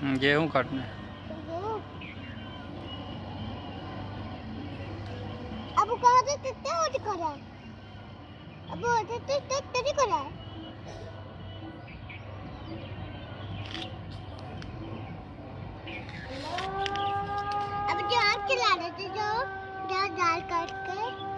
हम्म, गेहूँ काटने। अब कहा तो कितने और करा अब तो कितने तेरी करा अब जो आग आप खिला देते जो? डाल कर